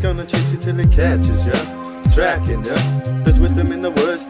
gonna chase you till it catches ya, tracking ya. There's wisdom in the words